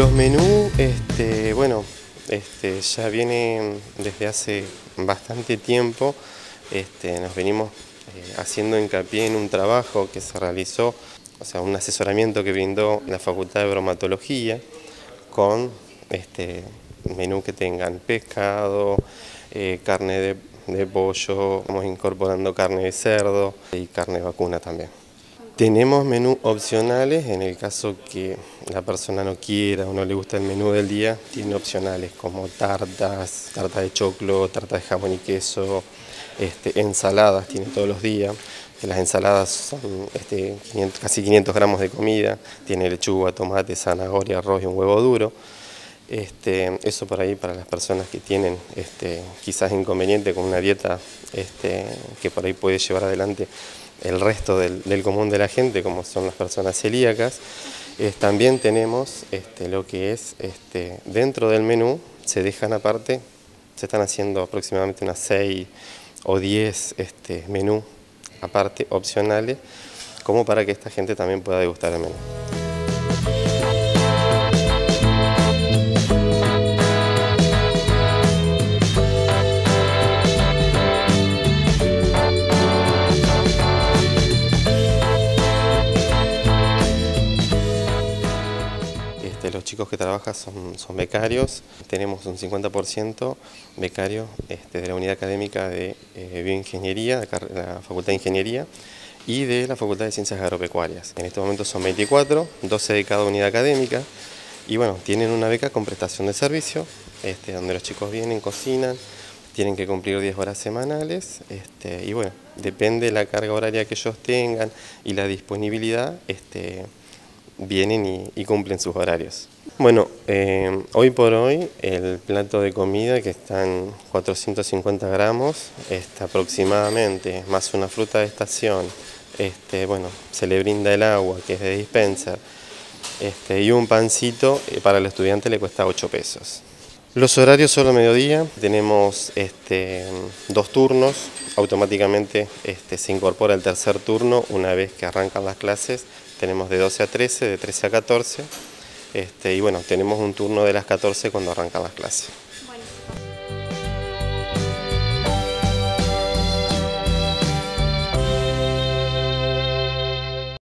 Los menús, este, bueno, este, ya vienen desde hace bastante tiempo, este, nos venimos eh, haciendo hincapié en un trabajo que se realizó, o sea, un asesoramiento que brindó la Facultad de Bromatología con este, menú que tengan pescado, eh, carne de, de pollo, vamos incorporando carne de cerdo y carne de vacuna también. Tenemos menús opcionales en el caso que la persona no quiera o no le gusta el menú del día, tiene opcionales como tartas, tarta de choclo, tarta de jamón y queso, este, ensaladas tiene todos los días. Las ensaladas son este, casi 500 gramos de comida, tiene lechuga, tomate, zanahoria, arroz y un huevo duro. Este, eso por ahí para las personas que tienen quizás inconveniente con una dieta que por ahí puede llevar adelante el resto del, común de la gente, como son las personas celíacas. también tenemos este, lo que es este, dentro del menú, se dejan aparte, se están haciendo aproximadamente unas 6 o 10 este, menú aparte opcionales, como para que esta gente también pueda degustar el menú. Los chicos que trabajan son, son becarios, tenemos un 50% becarios este, de la unidad académica de eh, bioingeniería, de la Facultad de Ingeniería y de la Facultad de Ciencias Agropecuarias. En este momento son 24, 12 de cada unidad académica y bueno, tienen una beca con prestación de servicio, este, donde los chicos vienen, cocinan, tienen que cumplir 10 horas semanales este, y bueno, depende de la carga horaria que ellos tengan y la disponibilidad, este, vienen y, cumplen sus horarios. Bueno, eh, hoy por hoy el plato de comida que está en 450 gramos, está aproximadamente, más una fruta de estación, este, bueno, se le brinda el agua que es de dispenser, este, y un pancito eh, para el estudiante le cuesta 8 pesos. Los horarios solo mediodía, tenemos este, dos turnos, automáticamente este, se incorpora el tercer turno una vez que arrancan las clases, tenemos de 12 a 13, de 13 a 14, este, y bueno, tenemos un turno de las 14 cuando arrancan las clases.